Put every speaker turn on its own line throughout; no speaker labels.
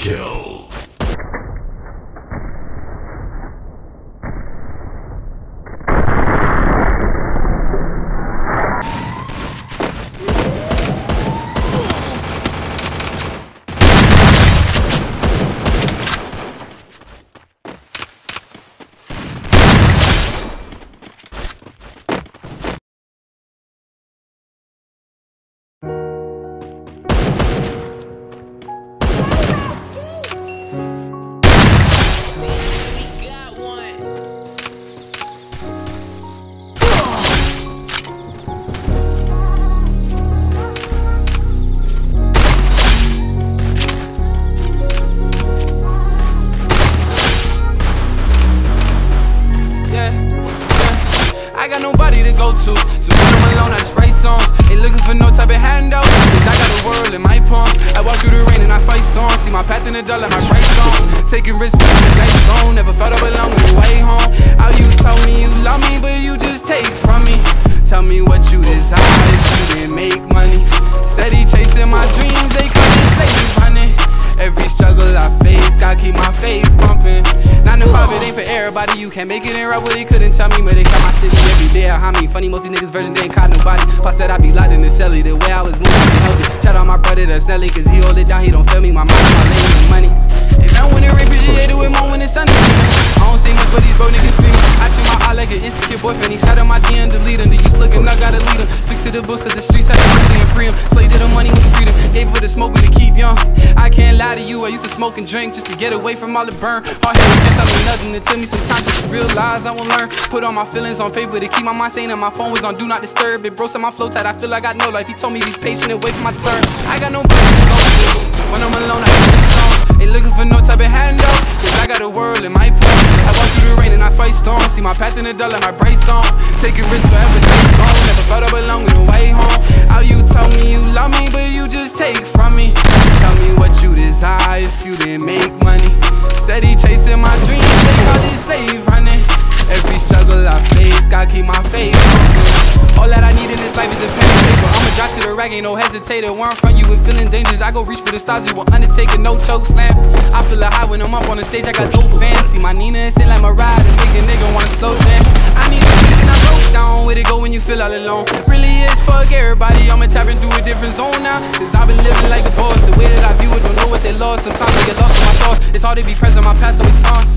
kill.
Go to, so when I'm alone, I just write songs. Ain't looking for no type of handout, cause I got the world in my palm I walk through the rain and I fight storms. See my path in the like my bright song. Taking risks with the day gone. Never felt I belong on the way home. How you told me you love me, but you just take from me. Tell me what you desire for everybody. You can't make it in right, well, they couldn't tell me, but they got my city every day. How me funny, most these niggas version, they ain't caught nobody. Pop said I'd be locked in the celly, the way I was moving, healthy. Shout out my brother, that's Nelly, cause he hold it down, he don't feel me. My mind, my lane, the money. And now when it rain, appreciate it with more when it's sun is shining. I don't say much, but these bro niggas screaming. I check my eye like an insecure boyfriend. He shot on my DM, delete him. To the books, cause the streets had the mercy and free him. Slave to the money was freedom. Gave her the smoke to keep young. I can't lie to you, I used to smoke and drink just to get away from all the burn. Hard headed can't tell me nothing. It took me some time just to realize I won't learn. Put all my feelings on paper to keep my mind sane, and my phone was on do not disturb. It broke my flow tight. I feel like I know life. He told me be patient and wait for my turn. I got no when I'm alone, I songs. Ain't looking for no type of handout. Cause I got a world in my palm. Fight storms. See my path in the like my bright on Taking risks forever, take strong. Never felt I belong on the way home. How you tell me you love me, but you just take from me. Tell me what you desire if you didn't ain't no hesitator. Where I'm from, you and feeling dangerous. I go reach for the stars, you will undertake no choke slam. I feel a high when I'm up on the stage, I got dope fancy. My Nina and sit like my ride and make a nigga wanna slow down. I need a reason I broke down. Where to go when you feel all alone? Really is fuck everybody. I'ma tapping through a different zone now. Cause I've been living like a boss. The way that I view it, don't know what they lost. Sometimes I get lost in my thoughts. It's hard to be present, my past always haunts.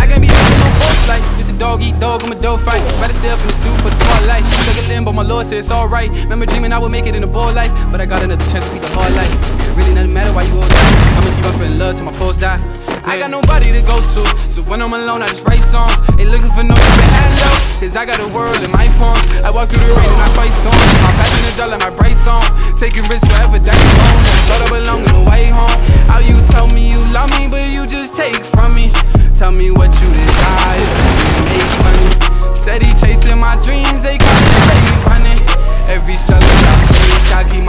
I can't be living no false life. It's a dog eat dog, I'm a dog fight. Rather stay up in the stew for the spotlight. Stuck in limbo, my lord said it's alright. Remember dreaming I would make it in a ball life, but I got another chance to beat the hard life. Really doesn't matter why you all die. I'ma keep on spreading love till my post die. I got nobody to go to, so when I'm alone, I just write songs. Ain't looking for no handout, cause I got a world in my palms. I walk through the rain and I fight storms. My in the dark like my bright song. Taking risks wherever that's home. Thought I belong on the way home. How you tell me you love me, but you just take from me. Tell me what you desire Chasing my dreams, they got me safe running. Every struggle I face, I keep